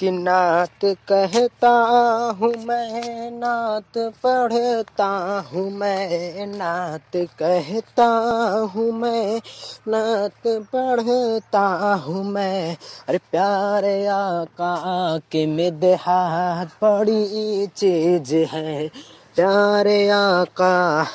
कि नात कहता हूँ मैं नात पढ़ता हूँ मैं नात कहता हूँ मैं नात पढ़ता हूँ मैं। अरे प्यारे आका के मिदहात बड़ी चीज़ है प्यारे आका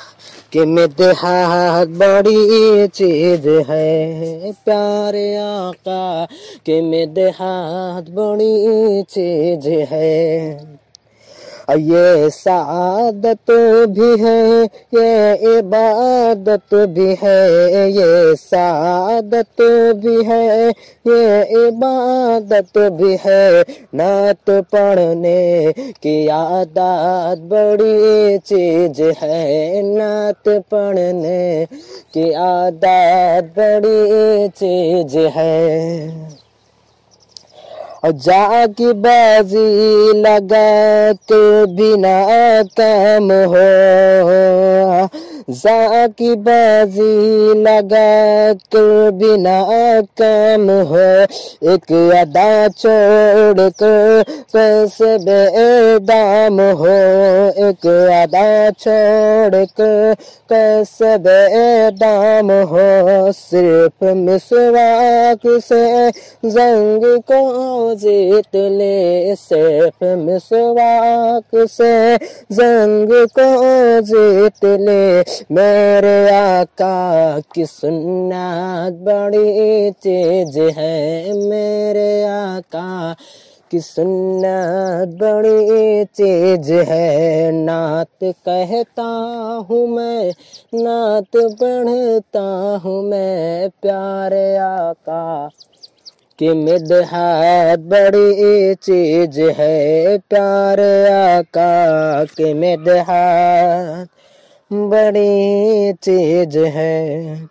कि मितहात बड़ी चीज़ है। प्यारे आका कि मितहात बड़ी चीज़ है। ये सादत भी है, ये इबादत भी है, ये सादत भी है, ये इबादत भी है। नात पढ़ने की आदत बड़ी चीज़ है, नात पढ़ने की आदत बड़ी चीज़ है। जाकी बाजी लगा के बिना काम हो। जाकी बाजी लगा के बिना काम हो। एक अदा छोड़ कर कैसे बेदाम हो। एक अदा छोड़ कर कैसे बेदाम हो। सिर्फ़ मिसवाक से जंग को जीत ले। सिर्फ़ मिसवाक से जंग को जीत ले। मेरे आका की सुन्नत बड़ी चीज़ है। मेरे आका की सुन्नत बड़ी चीज़ है। नात कहता हूँ मैं, नात पढ़ता हूँ मैं, प्यारे आका कि मिदहात बड़ी चीज़ है। प्यार आका कि मिदहात बड़ी चीज़ है।